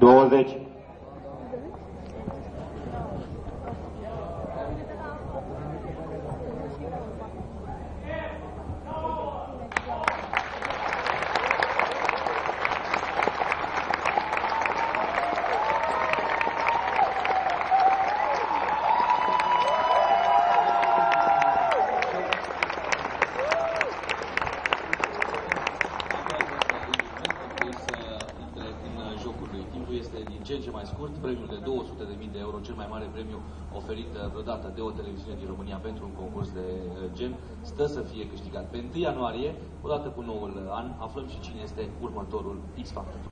20. Timpul este din ce în ce mai scurt. Premiul de 200.000 de euro, cel mai mare premiu oferit uh, vreodată de o televiziune din România pentru un concurs de uh, gen, stă să fie câștigat. Pe 1 ianuarie, odată cu noul an, aflăm și cine este următorul X Factor.